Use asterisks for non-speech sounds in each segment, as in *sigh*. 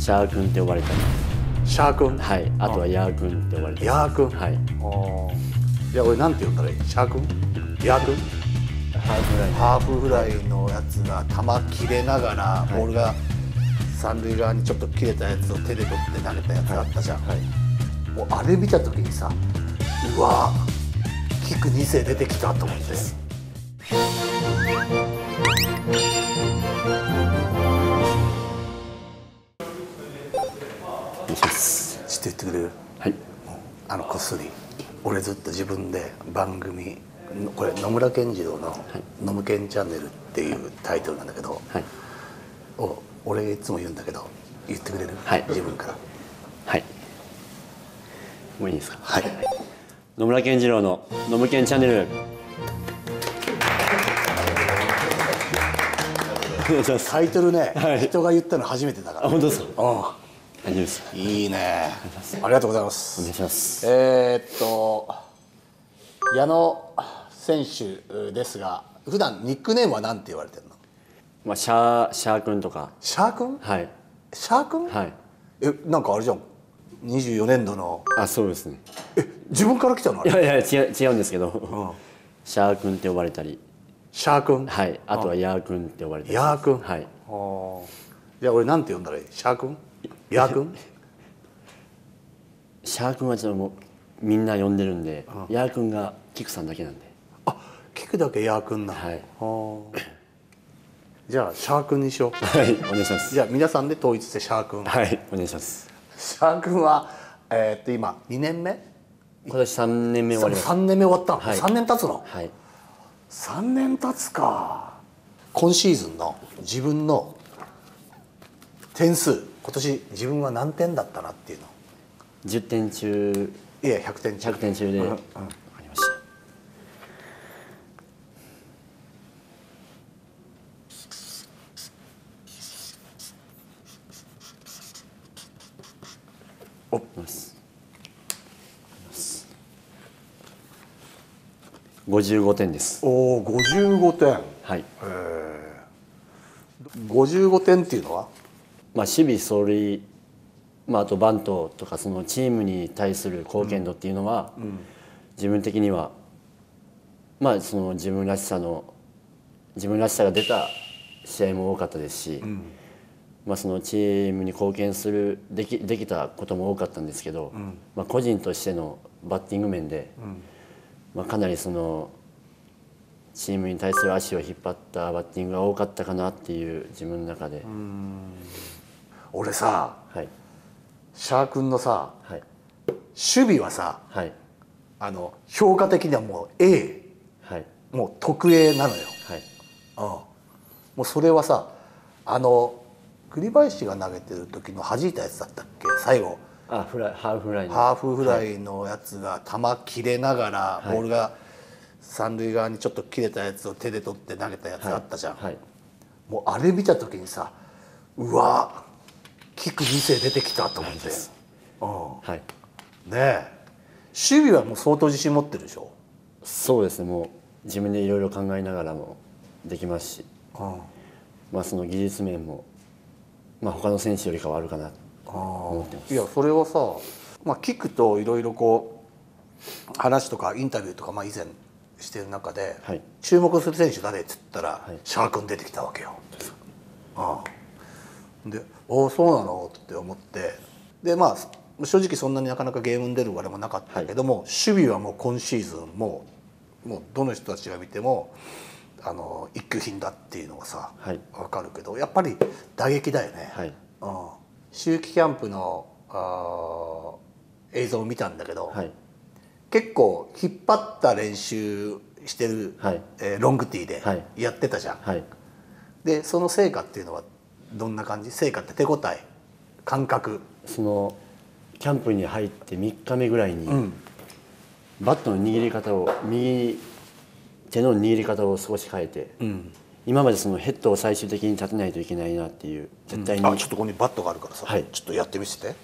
シャー君って呼ばれたりシャー君？はい。あとはヤー君って呼ばれたりヤー君？はい。いや俺なんて呼んだらいい？シャー君？ヤー君？ハーフライ。ンハーフフライのやつが球切れながらボールが三塁側にちょっと切れたやつを手で取って投げたやつあったじゃん、はい。もうあれ見た時にさうわキク2世出てきたと思ってます知って言ってくれる？はい。あのこっそり。俺ずっと自分で番組これ野村健次郎の「ノムケンチャンネル」っていうタイトルなんだけど、はい。お俺いつも言うんだけど言ってくれる、はい。自分から。はい。もういいですか？はい、野村健次郎の「ノムケンチャンネル」タイトルね、はい。人が言ったの初めてだから。あ本当ですか？う大丈夫です。んいいね。ありがとうございます。お願いします。えーっと矢野選手ですが普段ニックネームは何て言われてるの？まあシャーシャー君とか。シャー君？はい。シャー君、はい。えなんかあれじゃん。24年度の。あそうですね。え自分から来たの？あれいやいや違う違うんですけど、シャー君って呼ばれたり。シャー君？はい。あとはヤー君って呼ばれたり。ヤー君？はい。じゃあ俺なんて呼んだらいい？シャー君？ヤー君？シャー君はちょっともうみんな呼んでるんで、ヤー君がキクさんだけなんで。あ聞くだけヤー君なのはい。じゃあシャー君にしよう。はいお願いします。じゃあ皆さんで統一してシャー君。はいお願いします。シャー君はえーっと今2年目？今年3年目終わりました3年目終わったの、はい。3年経つの？はい。3年経つか。今シーズンの自分の点数今年自分は何点だったなっていうの。10点中。いや100点中。100点中で。うん分かりました。お。ます55点です。おお55点。はい。55点っていうのは？まあ、守備走塁、まあ、あとバントとかそのチームに対する貢献度っていうのは、自分的には、まあ、その自分らしさの自分らしさが出た試合も多かったですし、まあ、そのチームに貢献するできできたことも多かったんですけど、まあ、個人としてのバッティング面で、まあ、かなりそのチームに対する足を引っ張ったバッティングが多かったかなっていう自分の中で、俺さはい。シャー君のさはい。守備はさはい。あの評価的にはもう A はい。もう特 A なのよ、はい。うん、もうそれはさあの栗林が投げてる時の弾いたやつだったっけ？最後。あフライハーフフライの。ハーフフライのやつが球切れながらボールが三塁側にちょっと切れたやつを手で取って投げたやつがあったじゃん、はい。もうあれ見た時にさうわキック2世出てきたと思って、はい。うん、ねえ。守備はもう相当自信持ってるでしょ、そうですね。もう自分でいろいろ考えながらもできますし、うん、まあ、その技術面も、まあ、他の選手よりかはあるかなと思ってます。いやそれはさ、まあ、聞くといろいろこう話とかインタビューとかまあ以前してる中で、はい。注目する選手誰っつったら、い。シャー君出てきたわけよ。うん、で「おおそうなの?」って思って。でまあ正直そんなになかなかゲームに出るあれもなかったけども、守備はもう今シーズンもうもうどの人たちが見てもあの一級品だっていうのがさ、はい。分かるけどやっぱり打撃だよね。はい。うん、秋季キャンプのあー映像を見たんだけど、はい。結構引っ張った練習してる、はい。えーロングティーではい。やってたじゃん、はい。でその成果っていうのはどんな感じ？成果って手応え？感覚？そのキャンプに入って3日目ぐらいに、ん。バットの握り方を右手の握り方を少し変えて、今までそのヘッドを最終的に立てないといけないなっていう絶対に、あちょっとここにバットがあるからさ、はい。ちょっとやってみせて。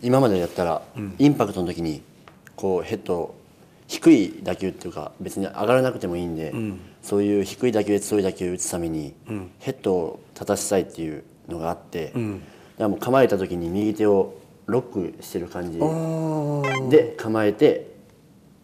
今までやったら、インパクトの時にこうヘッド低い打球っていうか別に上がらなくてもいいんで、そういう低い打球で強い打球を打つために、ヘッドを立たせたいっていうのがあって、らもう構えた時に右手をロックしてる感じうんで構えて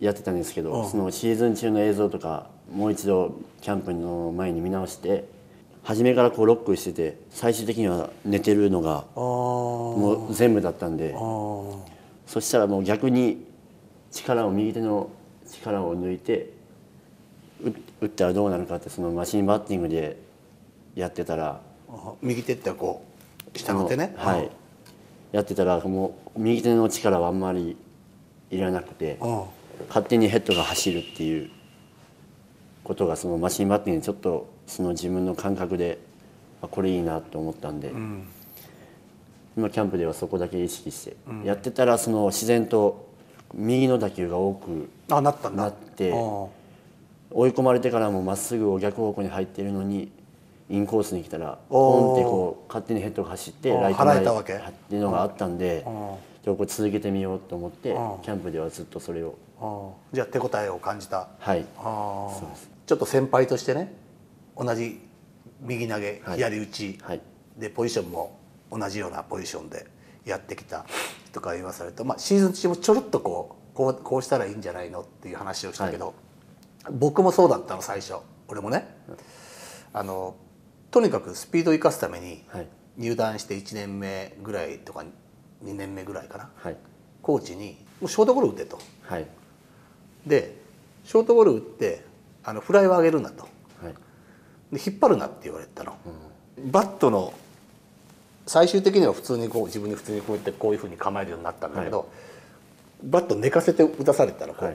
やってたんですけど、そのシーズン中の映像とかもう一度キャンプの前に見直して初めからこうロックしてて最終的には寝てるのがもう全部だったんでそしたらもう逆に力を右手の力を抜いて打打ったらどうなるかってそのマシンバッティングでやってたら。あ右手ってこう下の手ね。はい。やってたらもう右手の力はあんまりいらなくてうん勝手にヘッドが走るっていうことがそのマシンバッティングでちょっとその自分の感覚であこれいいなと思ったんで、ん。今キャンプではそこだけ意識して、やってたらその自然と右の打球が多くあなったんだ。なってあー追い込まれてからもまっすぐを逆方向に入っているのにインコースに来たらポンってこう勝手にヘッドが走ってライト前払えたわけ。っていうのがあったんであじゃあこれ続けてみようと思ってあキャンプではずっとそれを。じゃあ手応えを感じた。はい。あーちょっと先輩としてね同じ右投げはい。左打ちはい。でポジションも同じようなポジションでやってきたとか言わされると、まあ、シーズン中もちょろっとこうこうこうしたらいいんじゃないのっていう話をしたけど、僕もそうだったの最初。俺もね。あのとにかくスピードを生かすためにはい。入団して1年目ぐらいとか2年目ぐらいかな。はい。コーチに「もうショートゴロ打て」と。はい。でショートゴロ打ってあのフライを上げるなと。はい。で引っ張るなって言われたの、バットの最終的には普通にこう自分で普通にこうやってこういうふうに構えるようになったんだけど、バット寝かせて打たされたらこ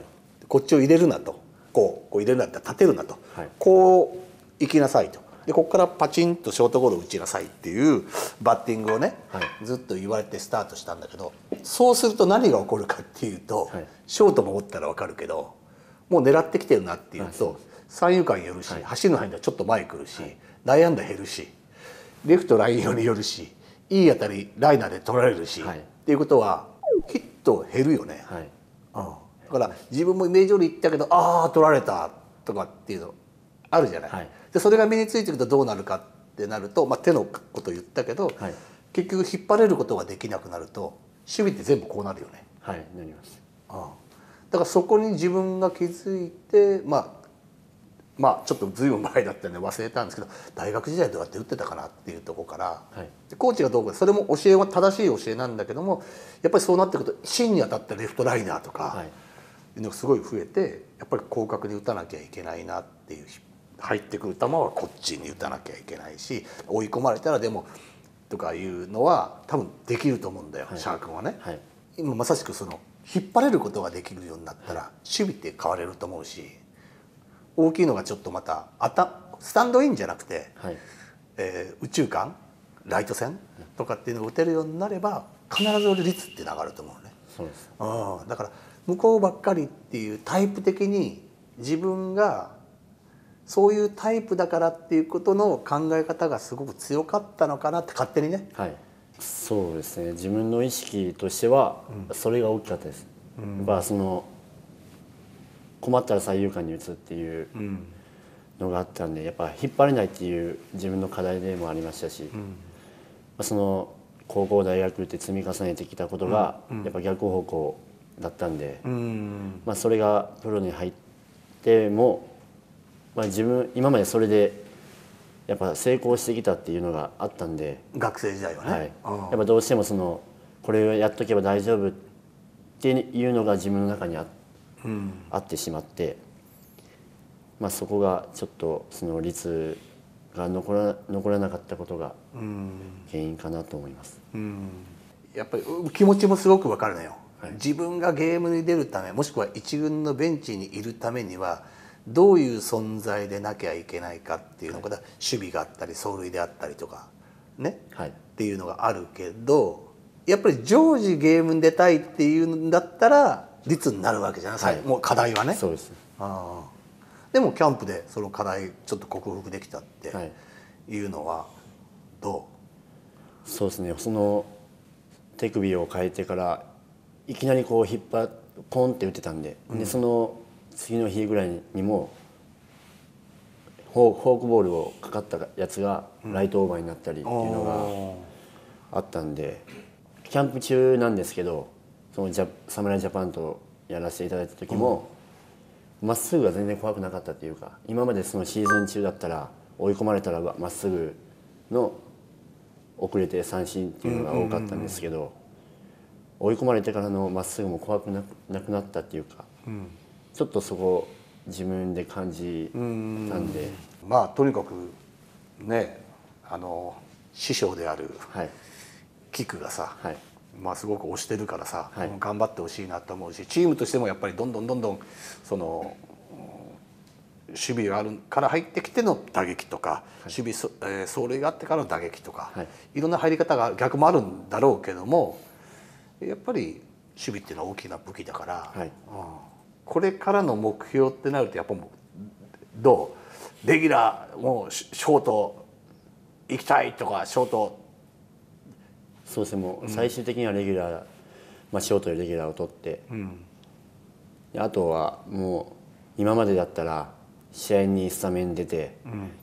こっちを入れるなとこうこう入れるなって立てるなと、はい。こう行きなさいと。でここからパチンとショートゴロ打ちなさいっていうバッティングをね、はい。ずっと言われてスタートしたんだけどそうすると何が起こるかっていうと、はい。ショートも打ったら分かるけどもう狙ってきてるなっていうと三遊間寄るし、はい。走るの範囲ではちょっと前来るし、内野安打減るしレフトライン寄り寄るしいい当たりライナーで取られるし、はい。っていうことはヒット減るよね、だから自分もイメージ通り言ったけどああ取られたとかっていうのあるじゃない、はい。でそれが身についてくるとどうなるかってなると、まあ、手のこと言ったけど、はい。結局引っ張れることができなくなると守備って全部こうなるよね。はいなります。うんだからそこに自分が気づいてまあまあちょっとずいぶん前だったんで忘れたんですけど大学時代どうやって打ってたかなっていうところから、はい。でコーチがどうかそれも教えは正しい教えなんだけどもやっぱりそうなってくると芯に当たったレフトライナーとか、はいいうのがすごい増えてやっぱり広角に打たなきゃいけないなっていう入ってくる球はこっちに打たなきゃいけないし追い込まれたらでもとかいうのは多分できると思うんだよ、はい。シャー君はね。はい。今まさしくその引っ張れることができるようになったら守備って変われると思うし大きいのがちょっとまたあたスタンドインじゃなくて、はい。えー宇宙間ライト線とかっていうのが打てるようになれば必ず俺率って上がると思うね。そうです。うん、だから向こうばっかりっていうタイプ的に自分がそういうタイプだからっていうことの考え方がすごく強かったのかなって勝手にね。はい。そうですね。自分の意識としてはそれが大きかったです、やっぱその困ったら最優先に打つっていううん。のがあったんでやっぱ引っ張れないっていう自分の課題でもありましたし、まあその高校大学って積み重ねてきたことがやっぱ逆方向だったんで、うん。まあ、それがプロに入っても、まあ、自分今までそれでやっぱ成功してきたっていうのがあったんで、学生時代はね。はい、うん。やっぱどうしてもそのこれをやっとけば大丈夫っていうのが自分の中にあうん。あってしまって、まあ、そこがちょっとその率が残ら残らなかったことがうん。原因かなと思います。うん。やっぱりう気持ちもすごくわかるのよ、はい。自分がゲームに出るためもしくは一軍のベンチにいるためにはどういう存在でなきゃいけないかっていうのが、守備があったり走塁であったりとかね？はい。っていうのがあるけどやっぱり常時ゲームに出たいっていうんだったら率になるわけじゃない、はい。もう課題はね。そうです。ああ。でもキャンプでその課題ちょっと克服できたってはい。いうのはどそうですね。その手首を変えてからいきなりこう引っ張ポンって打ってたんで,、でその次の日ぐらいにもフォークボールをかかったやつがライトオーバーになったりっていうのがあったんでキャンプ中なんですけどそのジャ侍ジャパンとやらせていただいた時もま、っすぐが全然怖くなかったっていうか今までそのシーズン中だったら追い込まれたらまっすぐの遅れて三振っていうのが多かったんですけど、追い込まれてからのまっすぐも怖くななくなったっていうか、ちょっとそこ自分で感じたんで、まあとにかくねあの師匠であるはい。キックがさ、はい。まあすごく推してるからさ、はい。頑張ってほしいなと思うしチームとしてもやっぱりどんどんどんどんそのうん守備があるから入ってきての打撃とか、守備そ、えー走塁があってからの打撃とか、はい。い、ろんな入り方が逆もあるんだろうけどもやっぱり守備っていうのは大きな武器だから、はい。うん。これからの目標ってなるとやっぱもうどうレギュラーもうシショート行きたいとかショート。そうですねもう最終的にはレギュラー、まあ、ショートでレギュラーを取って、であとはもう今までだったら試合にスタメン出て、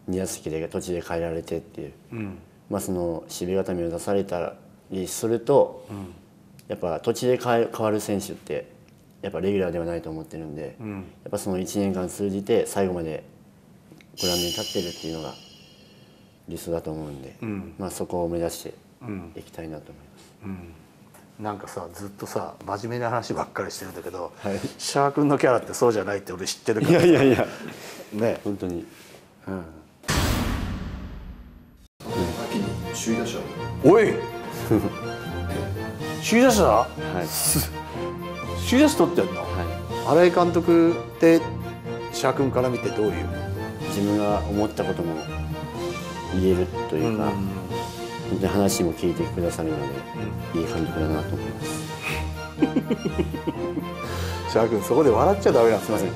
2打席で途中で変えられてっていう、まあ、その守備固めを出されたりすると、やっぱ途中で変え変わる選手ってやっぱレギュラーではないと思ってるんで、やっぱその1年間通じて最後までグラウンドに立ってるっていうのが理想だと思うんで、まあ、そこを目指していきたいなと思います。なんかさずっとさ真面目な話ばっかりしてるんだけど、はい。シャー君のキャラってそうじゃないって俺知ってるかいらやいやいや。ね、本当に。うん、秋に首位打者おい *laughs* 首位打者はい。首位打者取ってんの？は新井監督ってシャー君から見てどういう？い、自分が思ったことも言えるというか、本当に話も聞いてくださるので、いい監督だなと思います。*laughs* シャー君そこで笑っちゃダメなんですすいません。